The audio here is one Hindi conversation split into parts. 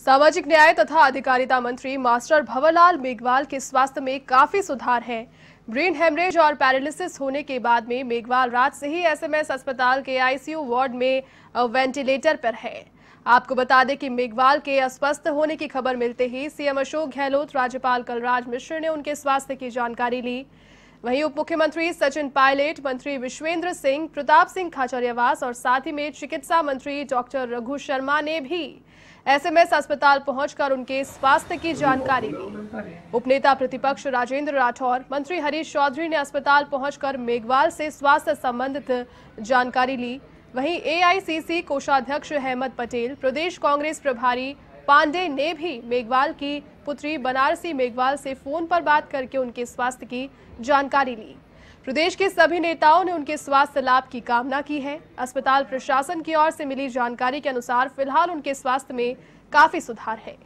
सामाजिक न्याय तथा अधिकारिता मंत्री मास्टर भवरलाल मेघवाल के स्वास्थ्य में काफ़ी सुधार है। ब्रेन हेमरेज और पैरालिसिस होने के बाद में मेघवाल रात से ही एसएमएस अस्पताल के आईसीयू वार्ड में वेंटिलेटर पर है। आपको बता दें कि मेघवाल के अस्वस्थ होने की खबर मिलते ही सीएम अशोक गहलोत, राज्यपाल कलराज मिश्र ने उनके स्वास्थ्य की जानकारी ली। वहीं उप मुख्यमंत्री सचिन पायलट, मंत्री विश्वेंद्र सिंह, प्रताप सिंह खाचरियावास और साथ ही में चिकित्सा मंत्री डॉक्टर रघु शर्मा ने भी एसएमएस अस्पताल पहुंचकर उनके स्वास्थ्य की जानकारी ली। उपनेता प्रतिपक्ष राजेंद्र राठौर, मंत्री हरीश चौधरी ने अस्पताल पहुंचकर मेघवाल से स्वास्थ्य संबंधित जानकारी ली। वहीं एआईसीसी कोषाध्यक्ष अहमद पटेल, प्रदेश कांग्रेस प्रभारी पांडे ने भी मेघवाल की पुत्री बनारसी मेघवाल से फ़ोन पर बात करके उनके स्वास्थ्य की जानकारी ली। प्रदेश के सभी नेताओं ने उनके स्वास्थ्य लाभ की कामना की है। अस्पताल प्रशासन की ओर से मिली जानकारी के अनुसार फ़िलहाल उनके स्वास्थ्य में काफ़ी सुधार है।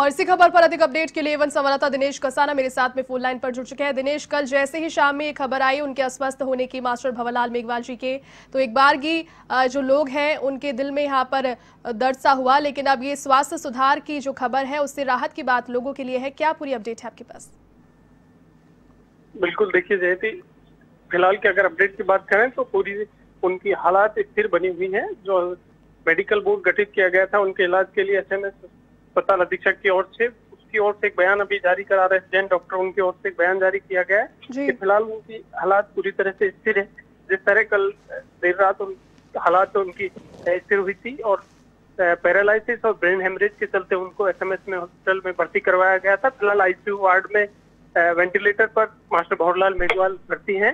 और इसी खबर पर अधिक अपडेट के लिए वन संवाददाता दिनेश कसाना मेरे साथ में फ़ोन लाइन पर जुड़ चुके हैं। दिनेश, कल जैसे ही शाम में ये खबर आई, उनके अस्वस्थ होने की मास्टर भवरलाल मेघवाल जी के तो एक बार की जो लोग हैं, उनके दिल में यहाँ पर दर्द सा हुआ, लेकिन अब ये स्वास्थ्य सुधार की जो खबर है, उससे राहत की बात लोगों के लिए है। क्या पूरी अपडेट है आपके पास? बिल्कुल, देखिए जयती, फ़िलहाल की अगर अपडेट की बात करें तो पूरी उनकी हालात स्थिर बनी हुई है। जो मेडिकल बोर्ड गठित किया गया था, उनके इलाज के लिए एसएमएस अस्पताल अधीक्षक की ओर से उसकी ओर से एक बयान अभी जारी करा रहे जैन डॉक्टर उनकी ओर से एक बयान जारी किया गया है कि फ़िलहाल उनकी हालात पूरी तरह से स्थिर है। जिस तरह कल देर रात उन हालात उनकी स्थिर हुई थी और पैरालिसिस और ब्रेन हेमरेज के चलते उनको एसएमएस में हॉस्पिटल में भर्ती करवाया गया था। फ़िलहाल आईसीयू वार्ड में वेंटिलेटर पर मास्टर भवरलाल मेघवाल भर्ती हैं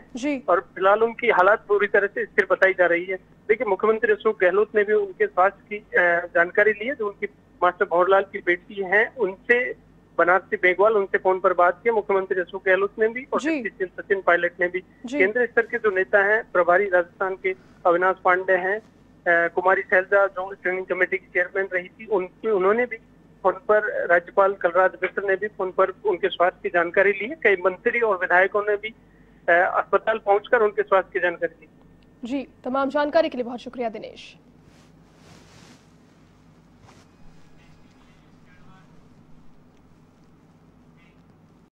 और फ़िलहाल उनकी हालात पूरी तरह से स्थिर बताई जा रही है। देखिए मुख्यमंत्री अशोक गहलोत ने भी उनके स्वास्थ्य की जानकारी ली है जो उनकी मास्टर भवरलाल की बेटी हैं उनसे बनारसी बेगवाल उनसे फ़ोन पर बात की मुख्यमंत्री अशोक गहलोत ने भी और सचिन पायलट ने भी। केंद्र स्तर के जो नेता हैं प्रभारी राजस्थान के अविनाश पांडे हैं कुमारी शैलजा जो ट्रेनिंग कमेटी की चेयरमैन रही थी उनकी उन्होंने भी फ़ोन पर राज्यपाल कलराज मिश्र ने भी फ़ोन पर उनके स्वास्थ्य की जानकारी ली कई मंत्री और विधायकों ने भी अस्पताल पहुंचकर उनके स्वास्थ्य की जानकारी ली। जी तमाम जानकारी के लिए बहुत शुक्रिया दिनेश।